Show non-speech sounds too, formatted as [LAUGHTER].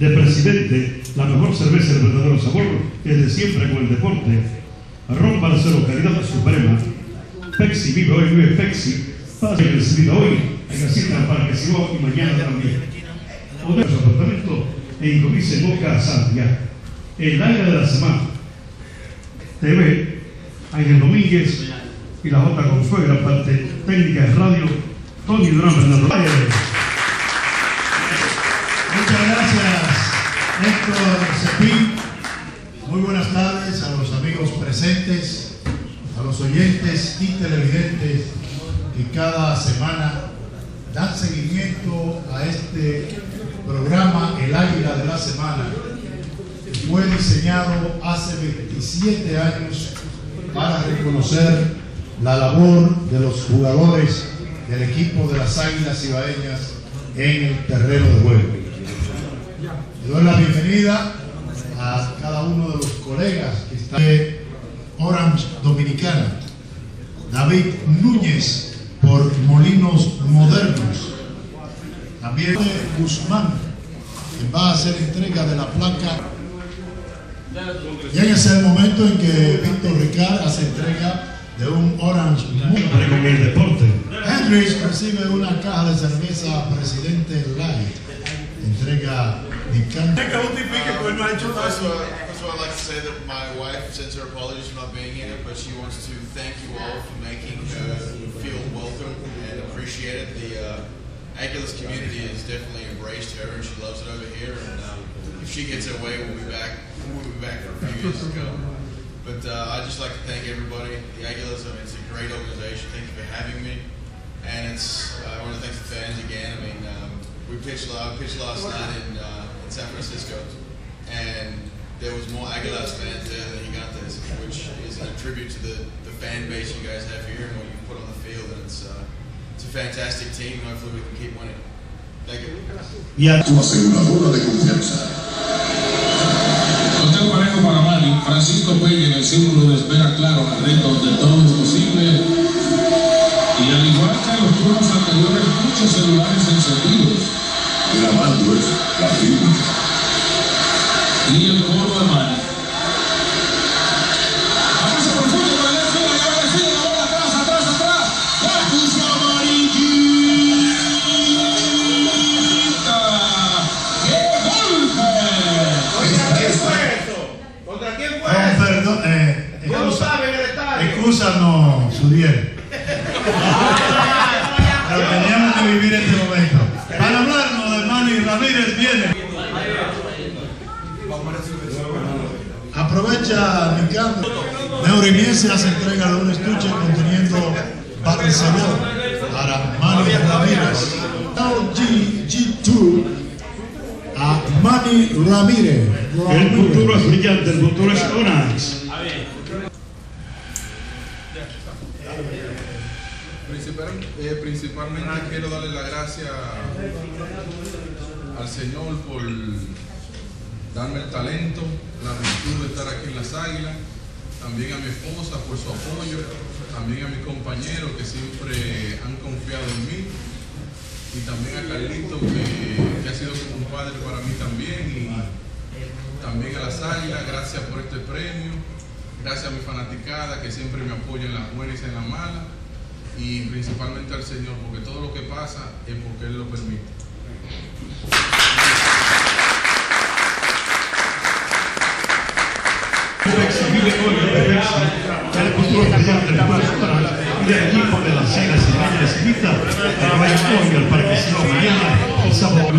de presidente, la mejor cerveza del verdadero sabor, que de siempre con el deporte. Ron Barcelo, calidad suprema. Pepsi, vive hoy, vive Pepsi. Pase el recibido hoy, en Casita para que siga y mañana también. Hotel su apartamento en Boca Santiago. El aire de la semana. TV, Ángel Domínguez y la J. Consuegra, parte técnica de radio, Tony Durán Fernando. Muchas gracias, Héctor Cepín. Muy buenas tardes a los amigos presentes, a los oyentes y televidentes que cada semana dan seguimiento a este programa El Águila de la Semana, que fue diseñado hace 27 años para reconocer la labor de los jugadores del equipo de las Águilas Ibaeñas en el terreno de juego. Le doy la bienvenida a cada uno de los colegas que están de Orange Dominicana. David Núñez por Molinos Modernos. También Guzmán, que va a hacer entrega de la placa. Y en ese momento en que Víctor Ricard hace entrega de un Orange deporte. Hendrix recibe una caja de cerveza Presidente Light. Entrega Nicandro. First of all, first of all, I'd like to say that my wife sends her apologies for not being here, but she wants to thank you all for making her feel welcome and appreciated. The uh, Aculus community has definitely embraced her, and she loves it over here. And um, if she gets her way, we'll be back. We'll be back for a few years to come. But uh, I'd just like to thank everybody. The Aguilas, I mean, it's a great organization. Thank you for having me. And it's, I want to thank the fans again. I mean, um, we pitched, uh, pitched last night in, uh, in San Francisco, and there was more Aguilas fans there than you Gigantes, which is a tribute to the, the fan base you guys have here and what you put on the field. And it's, uh, it's a fantastic team. And hopefully, we can keep winning. Thank you. Y Y el coro de por el la bola atrás, atrás, atrás. Amarillita. ¡Qué golpe! ¿Contra quién fue eso? perdón, eh, ¿Cómo excusa- sabe en el estadio? Excúsanos, Suriel. [LAUGHS] Pero teníamos que vivir este momento. Para hablarnos de Manny Ramírez viene. Aprovecha Nicandro. Neurimiense hace entrega de un estuche conteniendo Barcelona para Manny Ramírez. LG G2 a Manny Ramírez. el futuro es brillante, el futuro es Orange. Principal- eh, principalmente quiero darle las gracias al Señor por darme el talento, la virtud de estar aquí en las águilas, también a mi esposa por su apoyo, también a mis compañeros que siempre han confiado en mí y también a Carlito que, ha sido como un padre para mí también y también a las águilas, gracias por este premio, gracias a mi fanaticada que siempre me apoya en las buenas y en las malas y principalmente al Señor, porque todo lo que pasa es porque Él lo permite. El el futuro es Orange. Y el equipo de las Águilas Ibaeñas les invita a que Parque Ciudad mañana, el sábado.